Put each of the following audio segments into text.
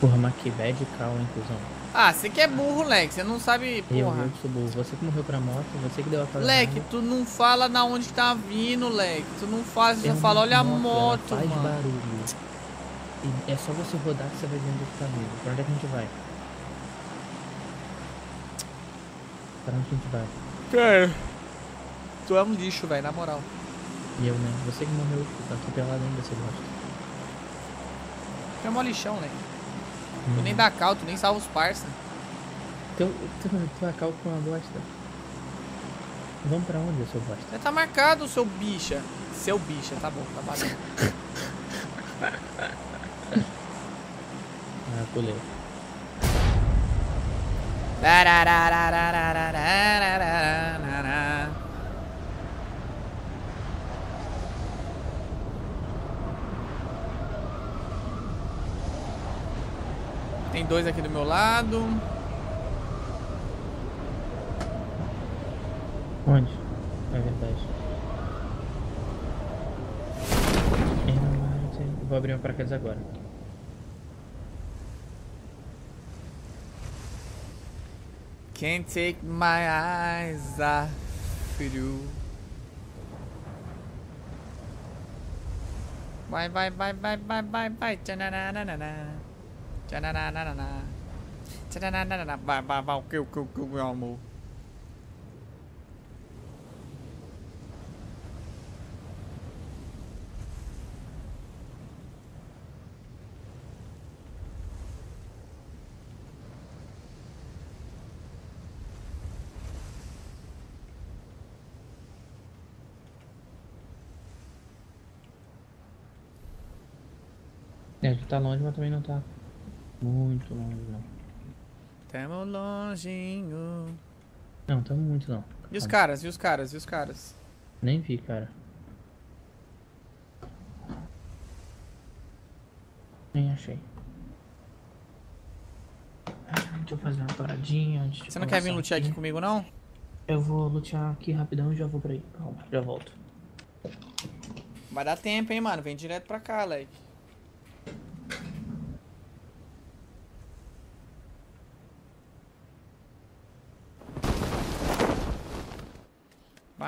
Porra, mas que bad cal, hein, cuzão. Ah, você que é burro, Leque. Você não sabe, porra. eu sou burro. Você que morreu pra moto, você que deu a cara errada. tu não fala na onde tá vindo, Leque. Tu não faz, você fala, olha a ela moto, faz mano. barulho. E é só você rodar que você vai vendo que tá vindo. Pra onde é que a gente vai? Pra onde a gente vai? Cara, tu é um lixo, velho, na moral. E eu, né? Você que morreu, tá atropelado ainda, você gosta. Tu é mó lixão, Leque. Hum. Tu nem dá cal, tu nem salva os parça. Teu, tua cal com uma bosta. Vamos pra onde, seu bosta? Já tá marcado, seu bicha. Seu bicha, tá bom, tá valendo. Ah, pulei. Tem dois aqui do meu lado. Onde? É verdade. Vou abrir uma paraquedas agora. Can't take my eyes off you. Vai, vai, vai, vai, vai, vai, vai. Tchananana. Tchanananana. Tchanananana. Vai, vai, vai. Kill, kill, kill, meu amor. É, tá longe, mas também não tá muito longe, não. Tamo longinho. Não, tá muito não. E os caras, e os caras, e os caras? Nem vi, cara. Nem achei. Deixa eu fazer uma paradinha antes Você não quer vir lutear aqui comigo, não? Eu vou lutear aqui rapidão e já vou pra aí. Calma, já volto. Vai dar tempo, hein, mano. Vem direto pra cá, Leque.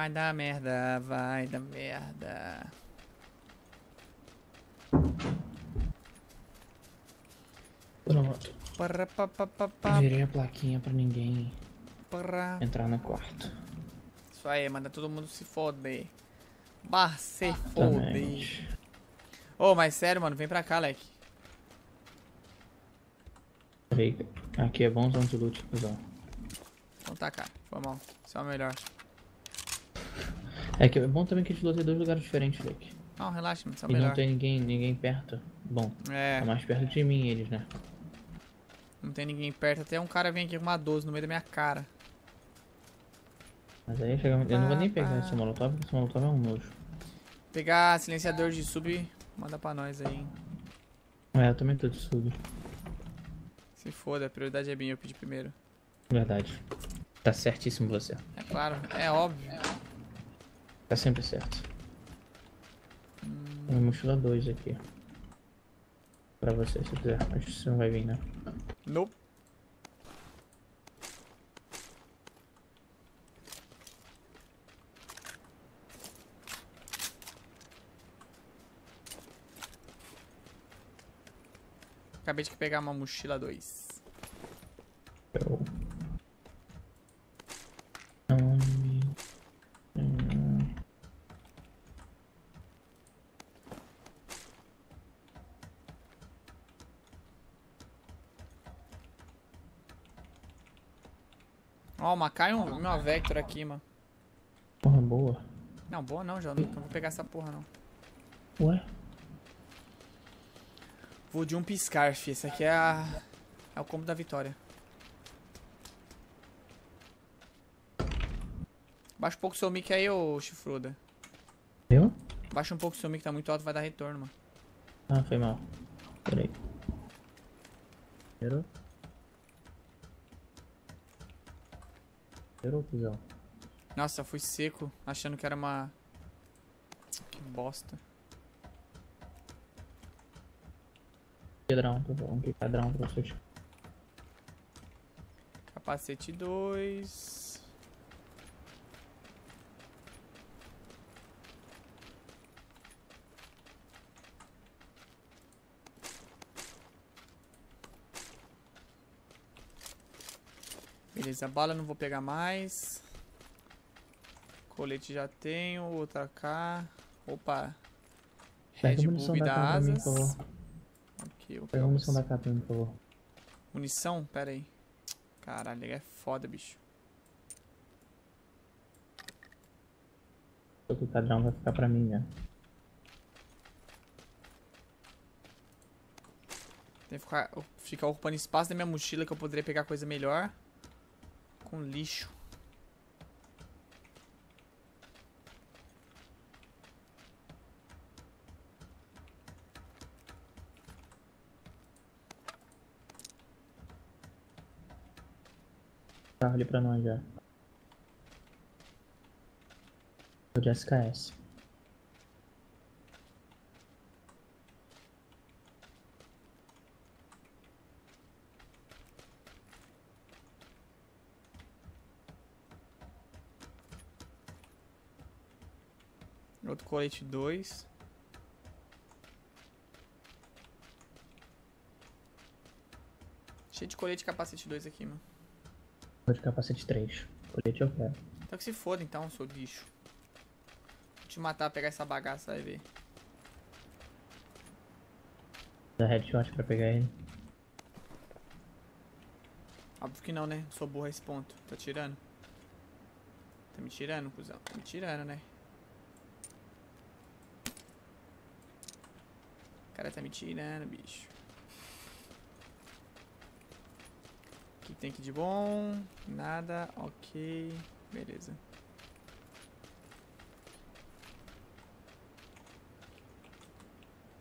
Vai dar merda, vai dar merda. Pronto. Pará, pá, pá, pá, pá, Virei a plaquinha pra ninguém pará. entrar no quarto. Isso aí, manda todo mundo se foder. Bah, se foder. Ô, mas sério, mano, vem pra cá, Leque. Aqui é bonzão de loot. Então tá, cara. Foi mal. Isso é o melhor. É que é bom também que a gente em dois lugares diferentes, Leque. Não, relaxa. Isso é o E não melhor. tem ninguém, ninguém perto. Bom, É. tá mais perto de mim eles, né? Não tem ninguém perto, até um cara vem aqui com uma 12 no meio da minha cara. Mas aí chega... eu não vou nem pegar esse molotov, porque esse molotov é um nojo. Pegar silenciador de sub, manda pra nós aí. É, eu também tô de sub. Se foda, a prioridade é minha, eu pedi primeiro. Verdade. Tá certíssimo você. É claro, é óbvio. Tá sempre certo. Tem mochila 2 aqui. Pra você, se quiser. Acho que você não vai vir, né? Nope. Acabei de pegar uma mochila 2. Ó, uma cai um, uma Vector aqui, mano. Porra, boa. Não, boa não, já. Não vou pegar essa porra, não. Ué? Vou de um piscar, fi. Esse aqui é a... É o combo da vitória. Baixa um pouco o seu mic aí, ô chifruda. Eu? Baixa um pouco o seu mic, tá muito alto, vai dar retorno, mano. Ah, foi mal. Peraí. Zerou? Zerou, cuzão. Nossa, fui seco, achando que era uma... Que bosta. Pedrão. Um que padrão pra vocês. Capacete 2. Beleza, bala não vou pegar mais. Colete já tenho, outra cá. Opa. Pega Red a munição Bull da da mim, asas. favor. Ok, vou Pega pegar a munição da mim, por favor. Munição? Pera aí. Caralho, ele é foda, bicho. O padrão vai ficar pra mim, né? Tem que ficar, ficar ocupando espaço da minha mochila que eu poderia pegar coisa melhor. Com lixo. Carro ali pra nós já. O de SKS. Outro colete 2. Cheio de colete capacete 2 aqui, mano. Vou de capacete 3. Colete eu quero. Então que se foda então, seu lixo. Vou te matar, pegar essa bagaça aí, ver. Dá headshot pra pegar ele. Óbvio que não, né? Sou burro a esse ponto. Tá tirando? Tá me tirando, cuzão? Tá me tirando, né? Cara tá me tirando, bicho. O que tem aqui de bom? Nada, ok. Beleza.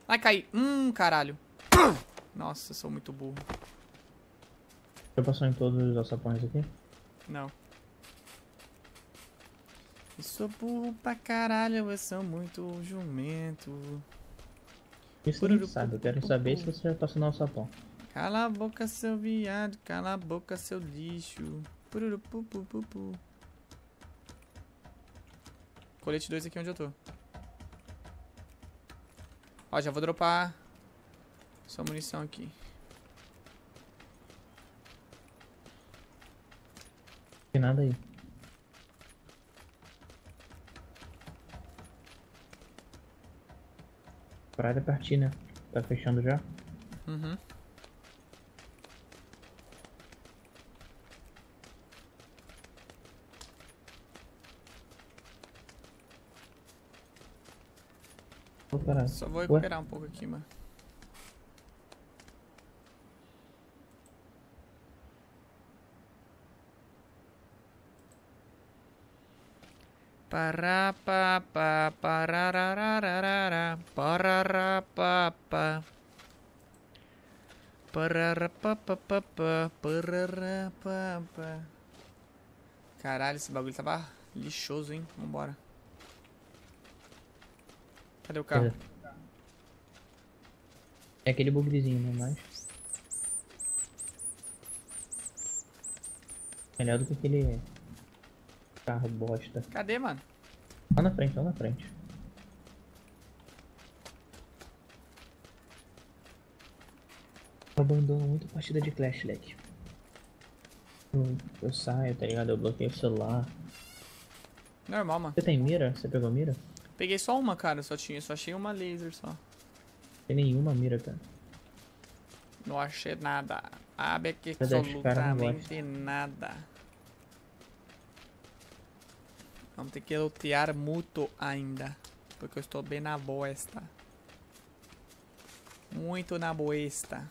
Ai, caí. Hum, caralho. Nossa, sou muito burro. Já passou em todos os alçapões aqui? Não. Eu sou burro pra caralho, eu sou muito jumento. Isso sabe. Eu quero saber se você já passou no alçapão. Cala a boca, seu viado, cala a boca, seu lixo. Colete 2 aqui onde eu tô. Ó, já vou dropar sua munição aqui. Tem nada aí. Parada é partir, né? Tá fechando já? Uhum. Vou parar. Só vou Ué? recuperar um pouco aqui, mano. Pará, pá, pá, parararararara, parará, pá, pá. Parará, pá, pá, pá, pá, parará, pá, pá. Caralho, esse bagulho tava lixoso, hein? Vambora. Cadê o carro? É aquele bugrezinho, né? Mas. Melhor do que aquele carro bosta. Cadê, mano? Lá na frente, lá na frente. Abandono muito partida de Clash, leque. Eu, eu saio, tá ligado? Eu bloqueio o celular. Normal, mano. Você tem mira? Você pegou mira? Peguei só uma, cara. Só tinha, só achei uma laser só. Tem nenhuma mira, cara. Não achei nada. Caras não absolutamente nada. Vamos ter que lutear muito ainda. Porque eu estou bem na boesta. Muito na boesta.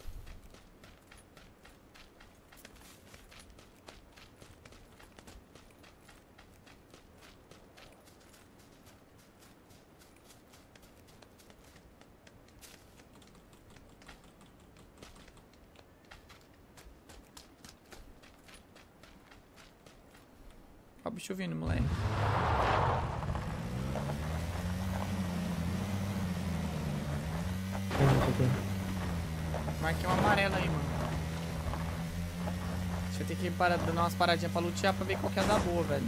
Bicho vindo, moleque. Marquei uma amarela aí, mano. Deixa eu ter que dar umas paradinhas pra lutear pra ver qual que é a da boa, velho.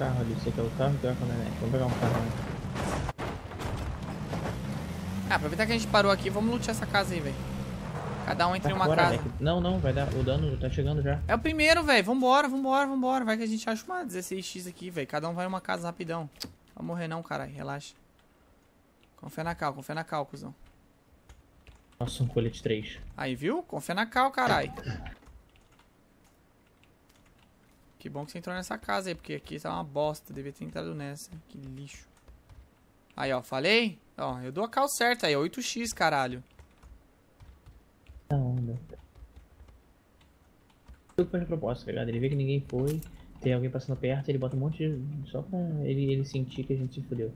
Carro ali. Você quer o carro? Quer a caminhonete? Vamos pegar um carro. né? Ah, aproveitar que a gente parou aqui, vamos lutear essa casa aí, velho. Cada um entre Vai uma casa. Não, não, vai dar. O dano tá chegando já. É o primeiro, velho. Vambora, vambora, vambora. Vai que a gente acha uma 16x aqui, velho. Cada um vai em uma casa rapidão. Vai morrer não, caralho. Relaxa. Confia na cal, confia na cal, cuzão. Nossa, um colete 3. Aí, viu? Confia na cal, caralho. Que bom que você entrou nessa casa aí, porque aqui tá uma bosta. Devia ter entrado nessa. Que lixo. Aí, ó, falei? Ó, eu dou a cal certa aí, 8x, caralho. Da onda. Tudo foi de propósito, tá ligado? Ele vê que ninguém foi, tem alguém passando perto, ele bota um monte de. só pra ele, ele sentir que a gente se fudeu.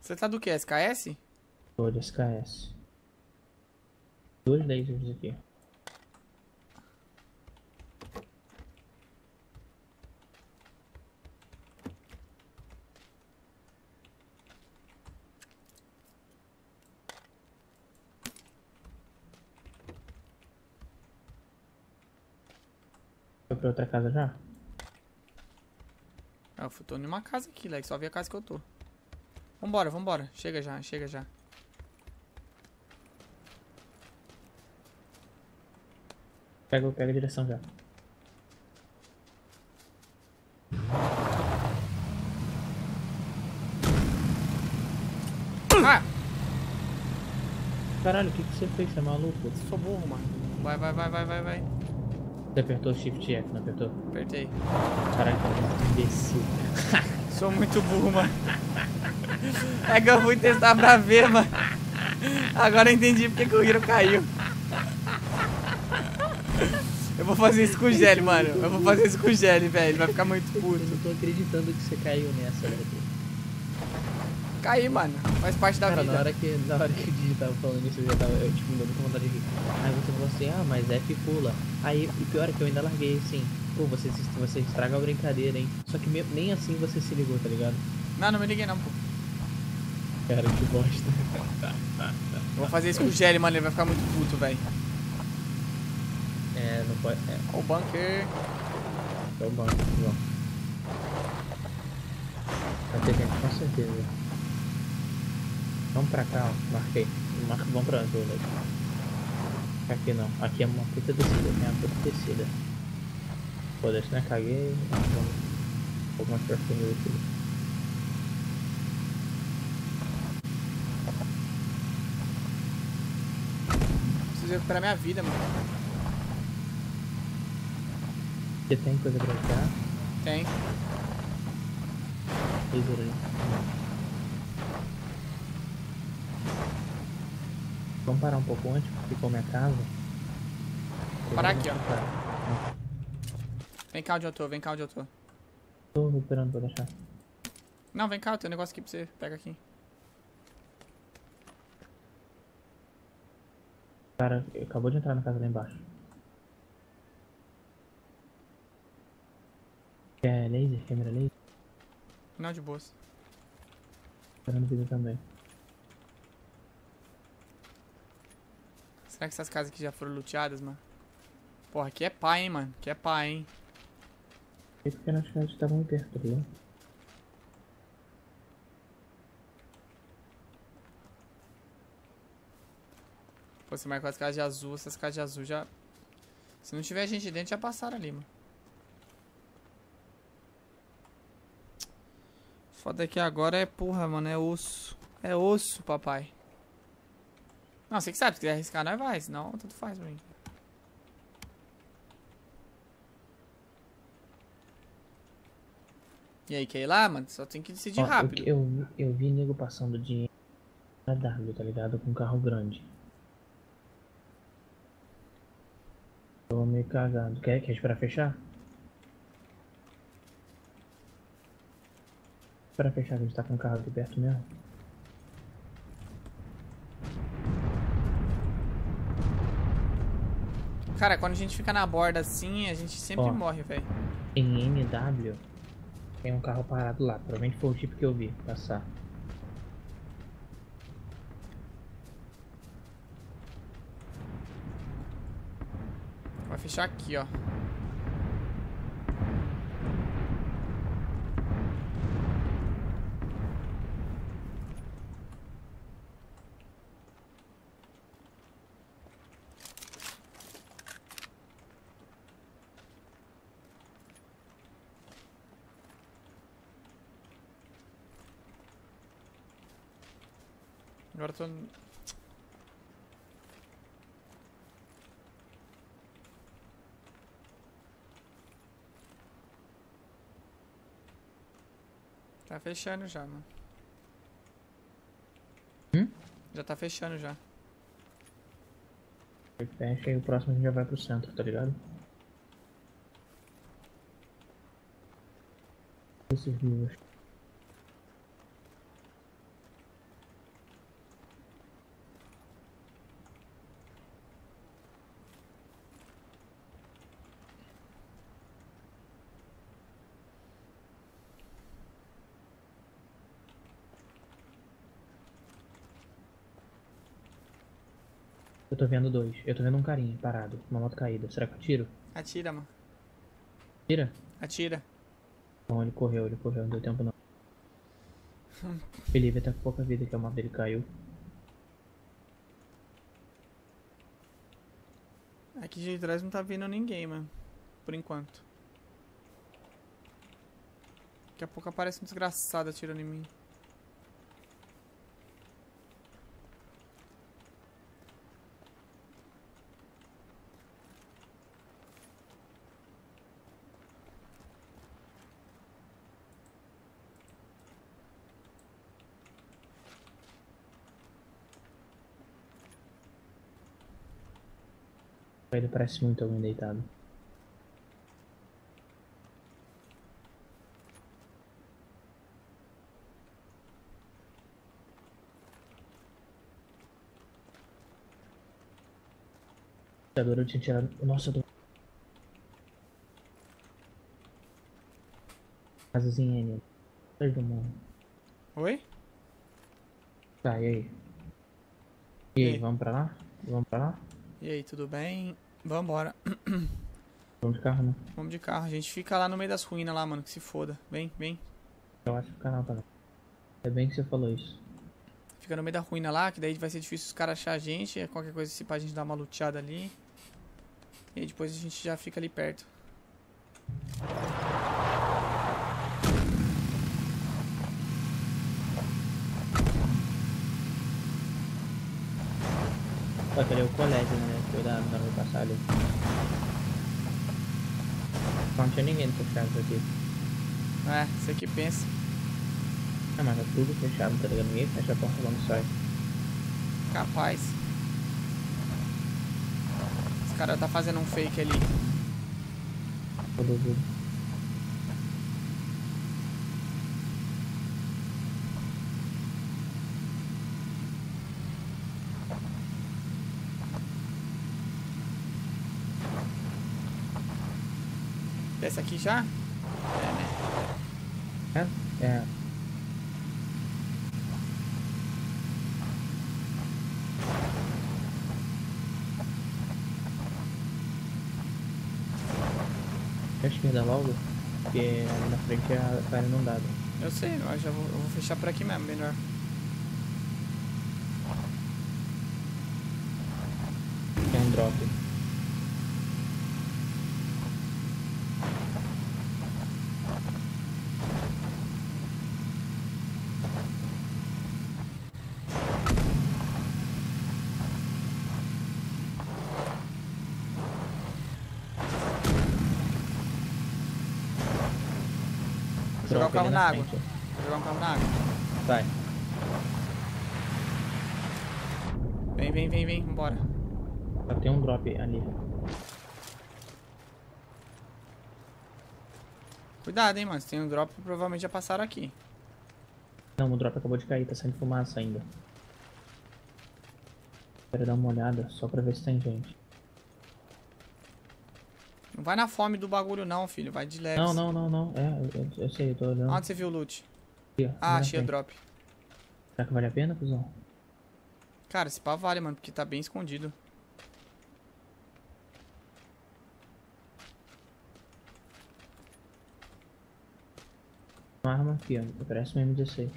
Você tá do que? SKS? Tô de SKS. Dois lasers aqui. Outra casa já? Ah, eu tô numa casa aqui, Lex. Só vi a casa que eu tô. Vambora, vambora. Chega já, chega já. Pega, pega a direção já. Ah! Caralho, o que, que você fez? Você é maluco? Sou burro, mano. Vai, vai, vai, vai, vai, vai. Você apertou Shift F, não apertou? Apertei. Caralho, cara, que imbecil. Sou muito burro, mano. É que eu fui testar pra ver, mano. Agora eu entendi porque que o Hiro caiu. Eu vou fazer isso com o Gelli, mano. Eu vou fazer isso com o Gelli, velho. Vai ficar muito Eu puto. não tô acreditando que você caiu nessa, velho. Caí, mano. Faz parte da Cara, vida. na hora que, na hora que o Digi tava falando isso, eu já tava, eu, tipo, me deu muita vontade de rir. Aí você falou assim, ah, mas F pula. Aí, o pior é que eu ainda larguei assim, pô, você, você estraga a brincadeira, hein. Só que me- nem assim você se ligou, tá ligado? Não, não me liguei não, pô. Cara, que bosta. Eu vou fazer isso com o Gelli, mano. Ele vai ficar muito puto, velho. É, não pode, é, Ó o bunker. é o banco, João. Vai ter gente, com certeza. Vamos pra cá, ó, marquei. Marca, vamos pra onde, Leque? Aqui não, aqui é uma puta descida, tem uma puta descida. Foda-se, né? Caguei. Vamos um pouco mais pra cima aqui. Preciso recuperar minha vida, mano. Você tem coisa pra cá? Tem. Ali. Vamos parar um pouco antes, porque como é casa. parar aqui, ó. Tá. Vem cá onde eu tô, vem cá onde eu tô. Tô recuperando pra deixar. Não, vem cá, tem um negócio aqui pra você. Pega aqui. Cara, acabou de entrar na casa lá embaixo. É laser, câmera laser? Não, de boas. Esperando vida também. Será que essas casas aqui já foram luteadas, mano? Porra, aqui é pai, hein, mano. Aqui é pai, hein. E porque nas casas estavam tá ligado? Pô, você marcou as casas de azul, essas casas de azul já... Se não tiver gente dentro, já passaram ali, mano. Foda que agora é porra, mano. É osso. É osso, papai. Não, você que sabe. Se quiser arriscar, nós vai. Senão, tanto faz pra mim. E aí, quer ir lá, mano? Só tem que decidir Ó, rápido. Eu, eu, eu vi nego passando dinheiro na W, tá ligado? Com um carro grande. Tô meio cagado. Quer, quer esperar fechar? Esperar fechar, que a gente tá com o carro aqui perto mesmo. Cara, quando a gente fica na borda assim, a gente sempre Ó. morre, velho. Em NW tem um carro parado lá. Provavelmente foi o tipo que eu vi passar. Vai fechar aqui, ó. Tá fechando já, mano. Hum? Já tá fechando já. Fecha e o próximo a gente já vai pro centro, tá ligado? Esses vivos. Eu tô vendo dois. Eu tô vendo um carinha parado, uma moto caída. Será que eu tiro? Atira, mano. Tira? Atira. Não, ele correu, ele correu, não deu tempo não. Felipe tá com pouca vida que a moto dele caiu. Aqui de trás não tá vindo ninguém, mano. Por enquanto. Daqui a pouco aparece um desgraçado atirando em mim. Ele parece muito alguém deitado. Eu tinha tirado. Nossa, eu tô. Casas em N. Atrás do mundo. Oi? Tá, e aí? E aí, E? vamos pra lá? Vamos pra lá? E aí, tudo bem? Vambora. Vamos de carro, né? Vamos de carro. A gente fica lá no meio das ruínas lá, mano. Que se foda. Vem, vem. Eu acho que o canal tá. É bem que você falou isso. Fica no meio da ruína lá, que daí vai ser difícil os caras achar a gente. Qualquer coisa se pá, a gente dar uma luteada ali. E aí depois a gente já fica ali perto. Só que ali é o colégio, né? Cuidado pra não passar ali. Não tinha ninguém fechado aqui. É, você que pensa. Ah, mas tá tudo fechado, tá ligado? Ninguém fecha a porta quando sai. Capaz. Esse cara tá fazendo um fake ali. Eu duvido. Desce aqui já? É, né? É? É. À esquerda logo, porque ali na frente é a área inundada. Eu sei, eu já vou, eu vou fechar por aqui mesmo, melhor. Tem um drop. Vou jogar o carro na água. frente. Vou jogar um carro na água. Vai. Vem, vem, vem, vem, vambora. Só tem um drop ali. Cuidado, hein, mano. Se tem um drop, provavelmente já passaram aqui. Não, o drop acabou de cair, tá saindo fumaça ainda. Quero dar uma olhada só pra ver se tem gente. Não vai na fome do bagulho não, filho. Vai de leve. Não, não, não, não. É, eu, eu- sei, eu tô olhando. Onde você viu o loot? Aqui, Ah, achei o drop. Será que vale a pena, cuzão? Cara, esse pá vale, mano, porque tá bem escondido. Uma arma aqui, ó. Parece uma M16.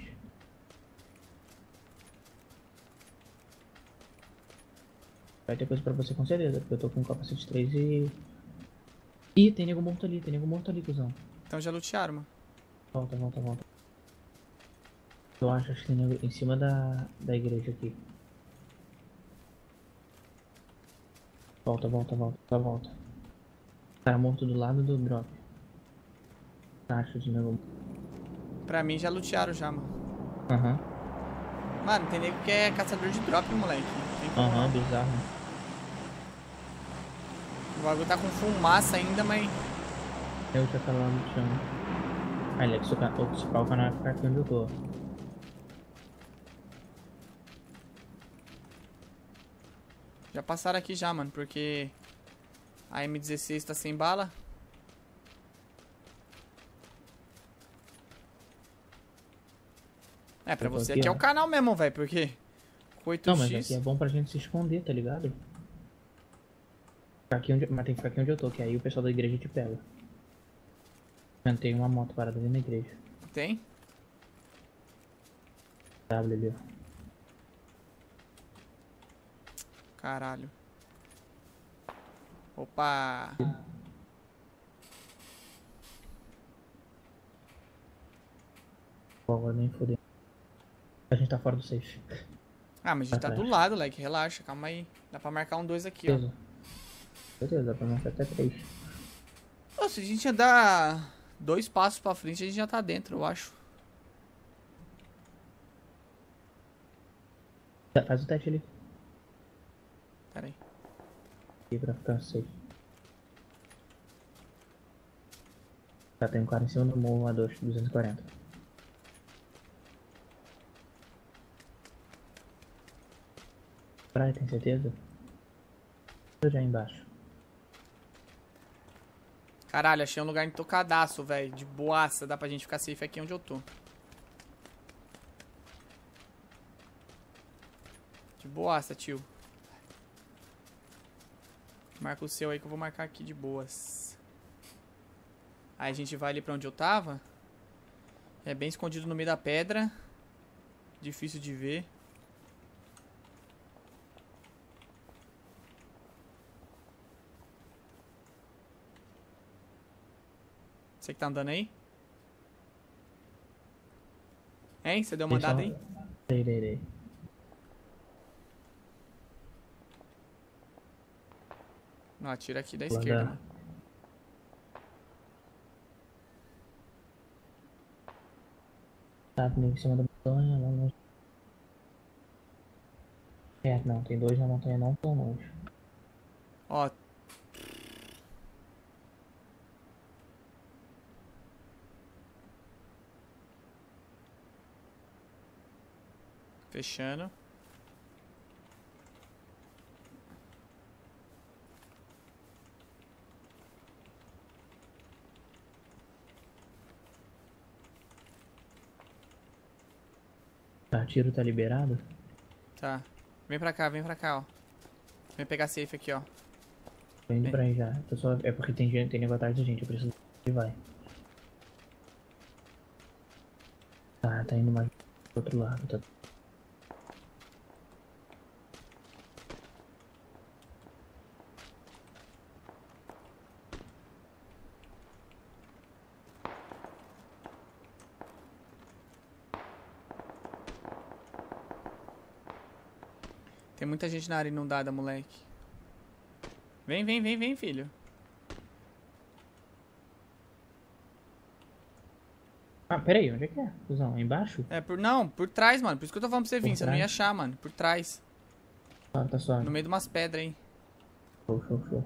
Vai ter coisa pra você com certeza, porque eu tô com capacete 3 e. Ih, tem nego morto ali, tem nego morto ali, cuzão. Então já lutearam, mano. Volta, volta, volta. Eu acho, acho que tem nego em cima da, da igreja aqui. Volta, volta, volta, volta. Cara morto do lado do drop. Acho de nego. Pra mim já lutearam já, mano. Aham, Mano, tem nego que é caçador de drop, moleque. Aham, não. bizarro. O bagulho tá com fumaça ainda, mas... Eu já tá lá no chão. Ah, ele é que o canal vai ficar aqui onde eu tô. Já passaram aqui já, mano, porque... A M16 tá sem bala. É, pra você aqui, aqui é ó. o canal mesmo, velho, porque... Com 8x... Não, mas aqui é bom pra gente se esconder, tá ligado? Aqui onde, mas tem que ficar aqui onde eu tô, que aí o pessoal da igreja te pega. Mano, tem uma moto parada ali na igreja. Tem? W ali, ó. Caralho. Opa! Agora nem fodeu. A gente tá fora do safe. Ah, mas a gente tá do lado, leque. Relaxa, calma aí. Dá pra marcar um 2 aqui, ó. Beleza. Dá pra marcar até três. Ô, se a gente andar dois passos pra frente, a gente já tá dentro, eu acho. Faz o teste ali. Pera aí. Aqui pra ficar safe. Tá, tem um cara em cima do morro a 2, 240. Praia, tem certeza? Embaixo. Caralho, achei um lugar intocadaço, velho. De boaça. Dá pra gente ficar safe aqui onde eu tô. De boaça, tio. Marca o seu aí que eu vou marcar aqui de boas. Aí a gente vai ali pra onde eu tava. É bem escondido no meio da pedra. Difícil de ver. Você que tá andando aí? Hein? Você deu uma andada aí? Dei, dei, dei. Não, atira aqui da Vou esquerda, andar. Tá comigo em cima da montanha, lá longe. É, não, tem dois na montanha não tão longe. Ó. Fechando. Tá, tiro tá liberado? Tá. Vem pra cá, vem pra cá, ó. Vem pegar safe aqui, ó. Tô indo Bem. pra aí já. Tô só... É porque tem gente, tem nego atrás da gente, eu preciso e vai. Tá, tá indo mais pro outro lado, tá. Muita gente na área inundada, moleque. Vem, vem, vem, vem, filho. Ah, peraí, onde é que é? Cusão, é embaixo? É, por. Não, por trás, mano. Por isso que eu tô falando pra você vir. Por Você não ia achar, mano. Por trás. Ah, tá suave. No meio de umas pedras aí. Show, show, show.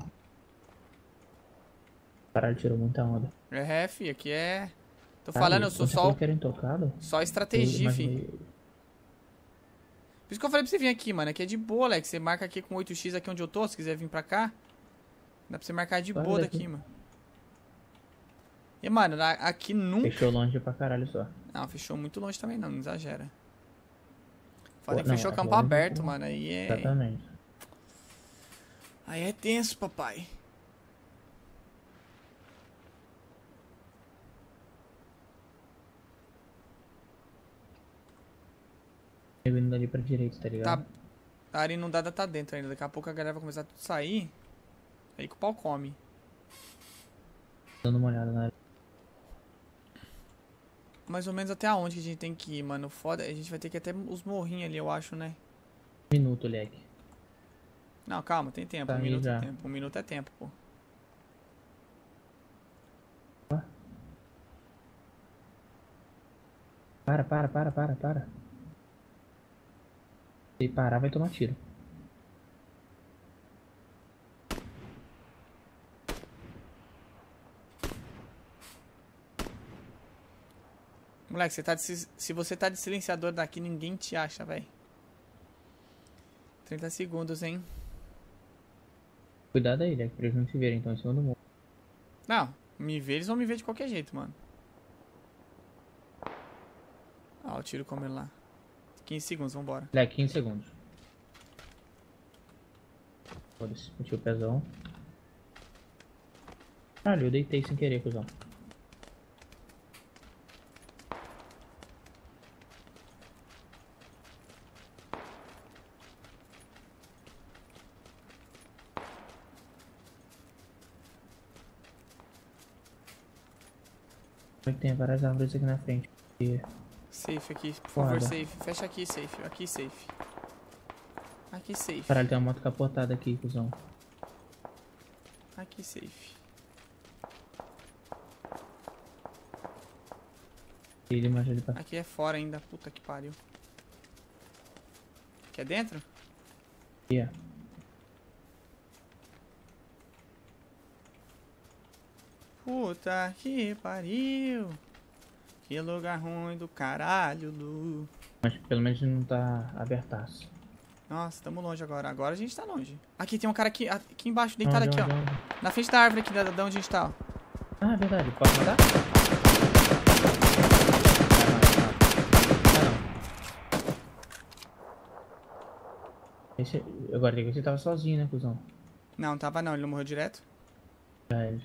Caralho, tirou muita onda. É, fi, aqui é. Tô falando, eu sou só, que era intocado? só estratégia, fi. Por isso que eu falei pra você vir aqui, mano. Aqui é de boa, Alex. Você marca aqui com 8x aqui onde eu tô, se quiser vir pra cá. Dá pra você marcar de boa daqui. daqui, mano. E, mano, aqui nunca... Fechou longe pra caralho só. Não, fechou muito longe também não, não exagera. Pô, que fechou campo agora aberto, mano. Aí é. Exatamente. Aí é tenso, papai. Eu indo ali pra direita, tá ligado? Tá. A área inundada tá dentro ainda. Daqui a pouco a galera vai começar a tudo sair. Aí que o pau come. Dando uma olhada na área. Mais ou menos até aonde que a gente tem que ir, mano. Foda, a gente vai ter que ir até os morrinhos ali, eu acho, né? Minuto, leque. Não, calma, tem tempo. Tá um minuto já. é tempo. Um minuto é tempo, pô. Para, para, para, para, para. Se parar, vai tomar tiro. Moleque, você tá de, se você tá de silenciador daqui, ninguém te acha, velho. 30 segundos, hein? Cuidado aí, leque, pra eles não se verem, então, em cima do muro. Não, me ver, eles vão me ver de qualquer jeito, mano. Ó, o tiro comendo lá. 15 segundos, vambora. Leque, 15 segundos. Foda-se, meti o pezão. Caralho, eu deitei sem querer, cuzão. É tem várias árvores aqui na frente? Safe aqui, por favor, Foda. safe. Fecha aqui, safe. Aqui, safe. Aqui, safe. Caralho, tem uma moto capotada aqui, cuzão. Aqui, safe. Ele mais ali pra Aqui é fora ainda. Puta que pariu. Aqui é dentro? ó. Puta que pariu. Que lugar ruim do caralho, Lu. Mas pelo menos não tá abertaço. Nossa, tamo longe agora. Agora a gente tá longe. Aqui tem um cara aqui, aqui embaixo, deitado Onde, aqui, onde, ó. onde? Na frente da árvore aqui, da, da onde a gente tá, ó. Ah, é verdade. Pode matar? Não. Esse, agora tem que ver se ele tava sozinho, né, cuzão? Não, tava não, ele não morreu direto. Já ele.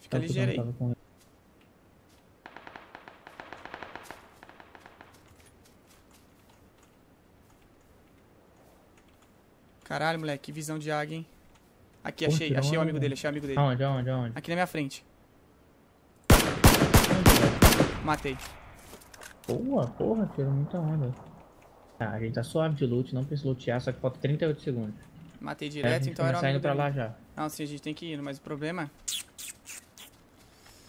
Fica Então, ligeiro aí. tava com ele. Caralho, moleque, que visão de águia, hein? Aqui, Pô, achei, achei o amigo dele, achei o amigo dele. Aonde, aonde, aonde? Aqui na minha frente. Matei. Boa, porra, tirou muita onda. Tá, a gente tá suave de loot, não precisa lutear, só que falta 38 segundos. Matei a direto, então era o começa amigo indo pra dele. lá já. Não, sim, a gente tem que ir, mas o problema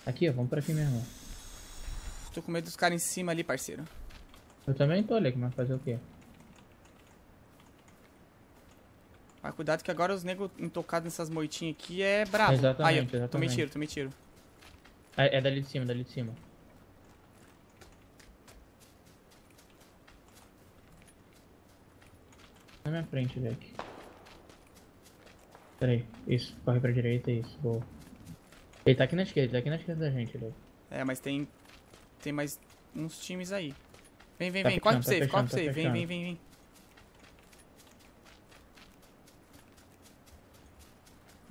é... Aqui, ó, vamos pra aqui mesmo. Tô com medo dos caras em cima ali, parceiro. Eu também tô, Leque, mas fazer o quê? Mas cuidado que agora os negros intocados nessas moitinhas aqui é brabo. Exatamente, Aí, tomei exatamente. tiro, tomei tiro. É, é dali de cima, dali de cima. Na minha frente, Leque. Pera aí, isso, corre pra direita, isso, boa. Ele tá aqui na esquerda, ele tá aqui na esquerda da gente, Leque. É, mas tem. Tem mais uns times aí. Vem, vem, Tá vem, corre pro safe, corre pro safe. Vem, vem, vem, vem.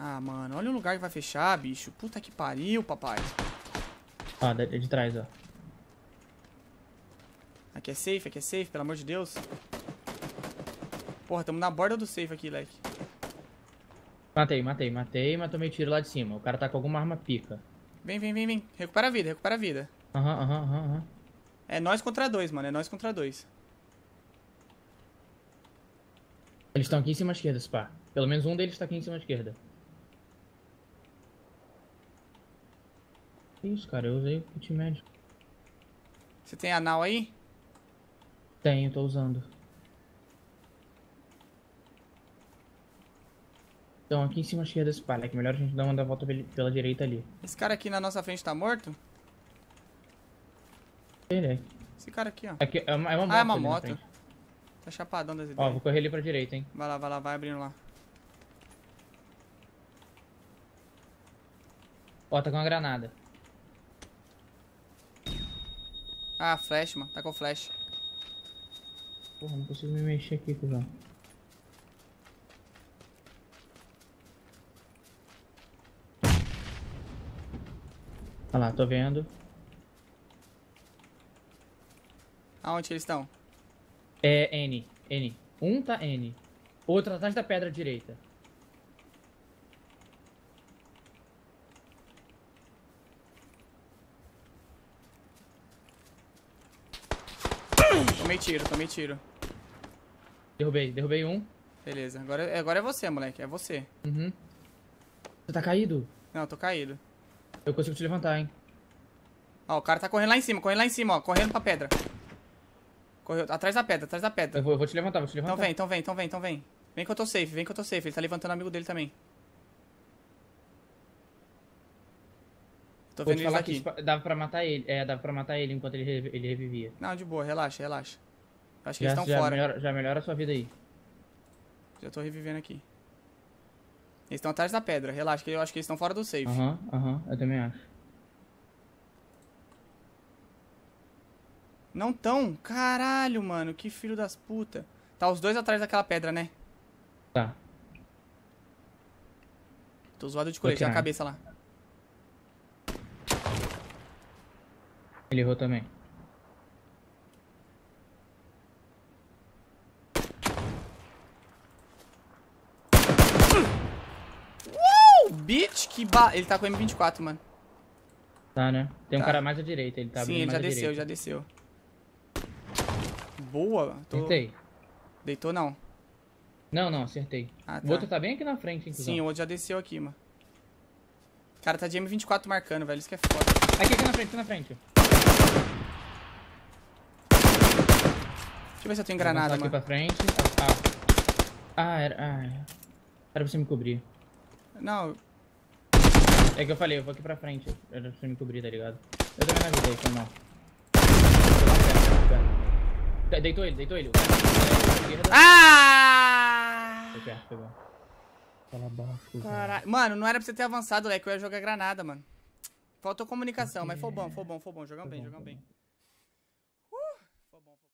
Ah, mano, olha o lugar que vai fechar, bicho. Puta que pariu, papai. Ó, da- de trás, ó. Aqui é safe, aqui é safe, pelo amor de Deus. Porra, tamo na borda do safe aqui, leque. Matei, matei, matei, mas tomei tiro lá de cima. O cara tá com alguma arma pica. Vem, vem, vem, vem. Recupera a vida, recupera a vida. Aham, aham, aham, aham. É nós contra dois, mano. É nós contra dois. Eles estão aqui em cima à esquerda, Spa. Pelo menos um deles tá aqui em cima à esquerda. Que Isso, cara, eu usei o kit médico. Você tem anal aí? Tenho, tô usando. Então, aqui em cima à esquerda, Spa. É que melhor a gente dar uma volta pel- pela direita ali. Esse cara aqui na nossa frente tá morto? Ele é. Esse cara aqui, ó. Aqui, é uma, é uma moto. Ah, é uma moto. Tá chapadão das Ó, ideias. vou correr ali pra direita, hein. Vai lá, vai lá, vai abrindo lá. Ó, tá com uma granada. Ah, flash, mano. Tá com flash. Porra, não consigo me mexer aqui, cuzão. Olha lá, tô vendo. Aonde eles estão? É N, N. Um tá N. Outro atrás da pedra direita. Tomei tiro, tomei tiro. Derrubei, derrubei um. Beleza. Agora, agora é você, moleque. É você. Uhum. Você tá caído? Não, eu tô caído. Eu consigo te levantar, hein? Ó, o cara tá correndo lá em cima, correndo lá em cima, ó. Correndo pra pedra. Correu. Atrás da pedra, atrás da pedra. Eu vou, eu vou te levantar, vou te levantar. Então vem, então vem, então vem, então vem. Vem que eu tô safe, vem que eu tô safe. Ele tá levantando o amigo dele também. Tô Vou vendo falar aqui. que isso dava pra matar ele. É, dava pra matar ele enquanto ele, ele revivia. Não, de boa, relaxa, relaxa. Acho que Já, eles estão fora. melhora, já melhora a sua vida aí. Já tô revivendo aqui. Eles estão atrás da pedra, relaxa, que eu acho que eles estão fora do safe. Aham, aham, eu também acho. Não tão? Caralho, mano, que filho das puta. Tá os dois atrás daquela pedra, né? Tá. Tô zoado de colete, na cabeça lá. Ele errou também. Oh, bitch, que ba... Ele tá com M24, mano. Tá, né? Tem um Tá. cara mais à direita, ele tá Sim, ele já desceu, já desceu. Boa. Tô... Acertei. Deitou não. Não, não, acertei. Ah, tá. O outro tá bem aqui na frente, inclusive. Sim, o outro já desceu aqui, mano. O cara tá de M24 marcando, velho. Isso que é foda. Aqui, aqui na frente, aqui na frente. Deixa eu ver se eu tenho granada, mano. aqui pra frente. Ah, ah era... Ah, era. Era pra você me cobrir. Não, É que eu falei, eu vou aqui pra frente. Era pra você me cobrir, tá ligado? Eu também não avisei, foi mal. Deitou ele, deitou ele. Esquerda. Ah! Foi perto, foi bom. Fala baixo, cara. Caralho. Mano, não era pra você ter avançado, Leque. Eu ia jogar granada, mano. Faltou comunicação, mas foi bom, foi bom, foi bom. Jogamos bem, jogamos bem.